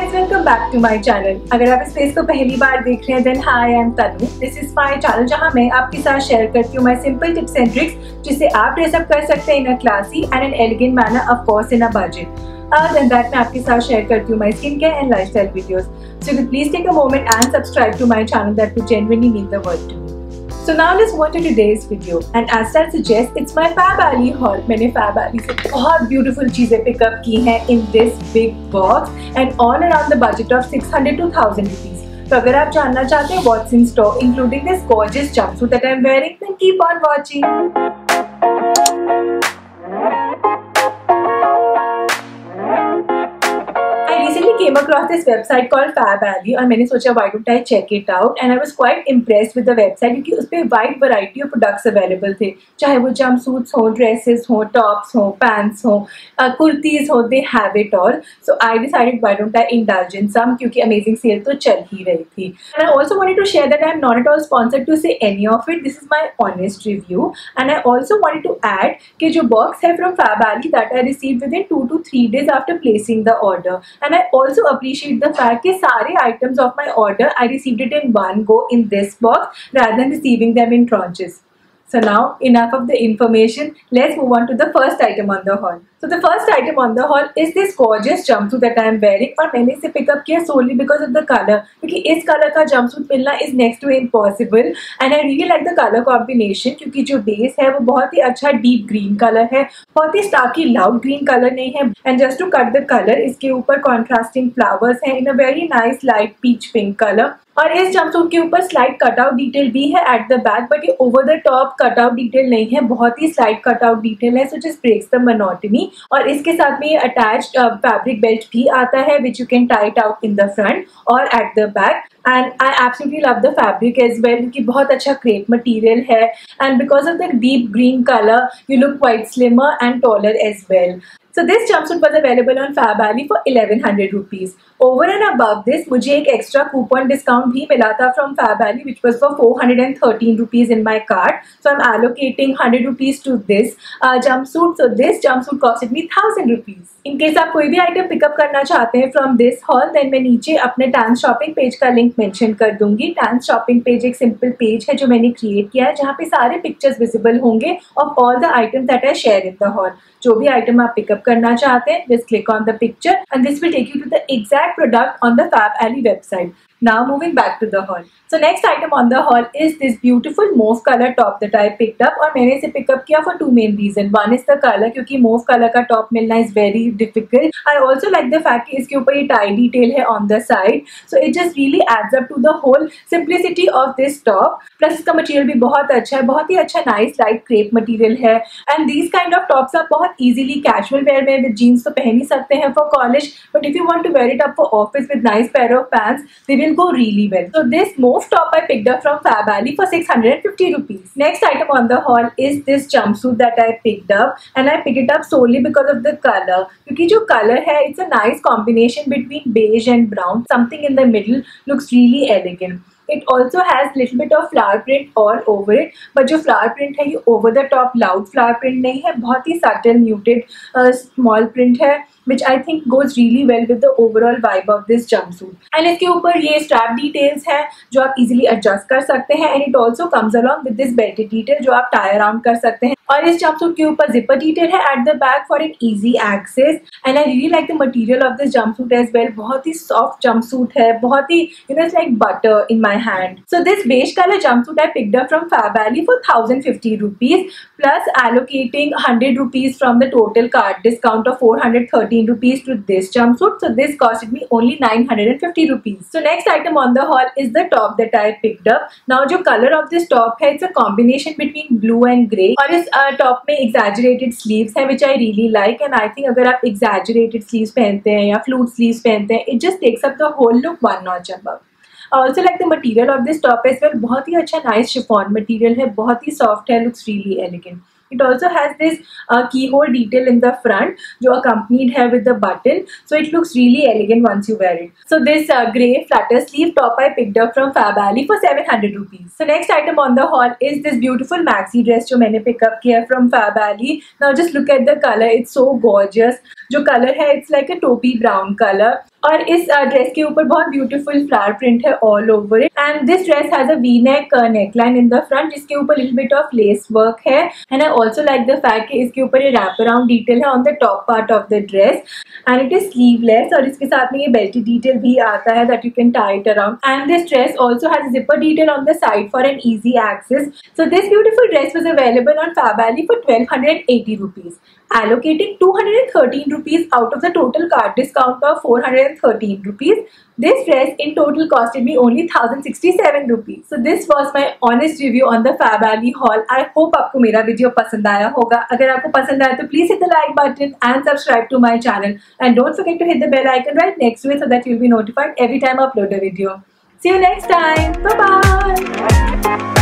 Guys welcome back to my channel अगर आप इस फेस को पहली बार देख रहे हैं then hi I am Tanu this is my channel जहाँ मैं आपके साथ शेयर करती हूँ my simple tips and tricks जिससे आप ड्रेस अप कर सकते हैं in a classy and an elegant manner of course in a budget Other than that, मैं आपके साथ शेयर करती हूँ my skincare and lifestyle videos. So you can please take a moment and subscribe to my channel. That would genuinely mean the world to me. So now let's watch to today's video and as I suggest it's my Fab Ali haul. मैंने Fab Ali से बहुत beautiful चीज़ें pick up की हैं in this big box and all around the budget of 600 to 1000 rupees. तो अगर आप जानना चाहते हैं what's in store including this gorgeous jumpsuit that I'm wearing then keep on watching. Came across this website called Fab Alley और मैंने सोचा why don't I check it out and I was quite impressed with the website क्योंकि उस पर wide variety of products available थे चाहे वो jump suits हो dresses हो tops हो pants हो कुर्तीज हो have it all so I decided why don't I indulge in some क्योंकि amazing sale तो चल ही रही थी and I also wanted to share that I am not at all sponsored to say any of it this is my honest review and I also wanted to add कि जो box है from Fab Alley that I received within two to three days after placing the order and I also also appreciate the fact that sare items of my order I received it in one go in this box rather than receiving them in tranches. So now enough of the information. Let's move on to the first item on the haul. So the first item on the haul is this gorgeous jumpsuit that I am wearing और मैंने इसे up किया solely because of the color क्योंकि इस color का jumpsuit मिलना is next to impossible and I really like the color combination क्योंकि जो base है वो बहुत ही अच्छा deep green color है बहुत ही starky loud green color नहीं है and just to cut the color इसके ऊपर contrasting flowers हैं in a very nice light peach pink color और इस जंपसूट के ऊपर स्लाइड कटआउट डिटेल भी है एट द बैक बट ये over the top cutout detail नहीं है, बहुत ही स्लाइड कटआउट डिटेल है so just breaks the monotony और इसके साथ में ये अटैच फैब्रिक बेल्ट भी आता है which you can tight out in the front और at the back and I absolutely love the fabric as well क्योंकि बहुत अच्छा क्रेप मटेरियल है and because of the deep green colour you look quite slimmer and taller as well So this jumpsuit was available on Fab Alley for 1100 rupees. Over and above this, मुझे एक extra coupon discount भी मिला था from Fab Alley which was for 413 rupees in my cart. So I'm allocating 100 rupees to this uh, jumpsuit. So this jumpsuit costed me 1000 rupees. In case आप कोई भी item pickup करना चाहते हैं from this hall then मैं नीचे अपने dance shopping page का लिंक मेंशन कर दूँगी डांस शॉपिंग पेज एक सिंपल पेज है जो मैंने क्रिएट किया है जहाँ पे सारे पिक्चर्स विजिबल होंगे of all the item that I share in the haul जो भी आइटम आप पिकअप करना चाहते हैं just click on the picture and this will take you to the exact product on the Fab Alley website Now moving back to the haul. So next item on the haul is this beautiful mauve color top that I picked up और मैंने इसे pick up किया for two main reason. One is the color क्योंकि mauve color का top मिलना is very difficult. I also like the fact कि इसके ऊपर ये tie detail है on the side. So it just really adds up to the whole simplicity of this top. Plus इसका material भी बहुत अच्छा है बहुत ही अच्छा nice light crepe material है and these kind of tops आप बहुत easily casual wear में with jeans तो पहन ही सकते हैं for college but if you want to wear it up for office with nice pair of pants they will will go really well. So this mauve top I picked up from Fab Alley for 650 rupees. Next item on the haul is this jumpsuit that I picked up and I picked it up solely because of the color. क्योंकि जो color है it's a nice combination between beige and brown. Something in the middle looks really elegant. It also has little bit of flower print all over it but जो flower print है, ये over the top loud flower print नहीं है, बहुत ही subtle muted small print है which I think goes really well with the overall vibe of this jumpsuit and इसके ऊपर ये स्ट्रैप डिटेल्स हैं, जो आप इजिली एडजस्ट कर सकते हैं and it also comes along with this belt detail जो आप टायर राउंड कर सकते हैं. और इस जम्पसूट के ऊपर जिपर डिटेल है at the back for an easy access and I really like the material of this jumpsuit as well बहुत ही सॉफ्ट जम्पसूट है, बहुत ही you know is like butter in my hand. So this beige color jumpsuit I picked up from Fab Alley for 1050 rupees plus allocating 100 rupees from the total card discount of 430 rupees to this jumpsuit. So this costed me only 950 rupees. So next item on the haul is the top that I picked up. Now जो color of this top है it's a combination between blue and grey और इस uh, top में exaggerated sleeves है which I really like and I think अगर आप exaggerated sleeves पहनते हैं या flute sleeves पहनते हैं it just takes up the whole look one notch above. I also like the material of this top as well बहुत ही अच्छा nice chiffon material है बहुत ही soft है looks really elegant. It also has this uh, keyhole detail in the front जो accompanied है with the button. So it looks really elegant once you wear it. So this uh, grey flutter sleeve top I picked up from Fab Alley for 700 rupees. So next item on the haul is this beautiful maxi dress जो मैंने pick up किया from Fab Alley. Now just look at the color. It's so gorgeous. जो colour है it's like a taupe brown colour और इस dress के ऊपर बहुत ब्यूटीफुल फ्लावर प्रिंट है all over it and this dress has a V neck neckline in the front जिसके ऊपर little bit of lace work है. And I also like the fact कि इसके ऊपर ये रैप अराउंड डिटेल है on the top part of the dress and it is sleeveless और इसके साथ में ये बेल्टी डिटेल भी आता है that you can tie it around and this dress also has zipper detail on the side for an easy access so this beautiful dress was available on Fab Alley for twelve hundred eighty rupees allocating 213 rupees out of the total card discount of 413 rupees. This dress in total costed me only 1067 rupees. So this was my honest review on the Fab Ali haul. I hope आपको मेरा video पसंद आया होगा अगर आपको पसंद आया तो please hit the like button and subscribe to my channel and don't forget to hit the bell icon right next to it so that you'll be notified every time I upload a video. See you next time. Bye bye.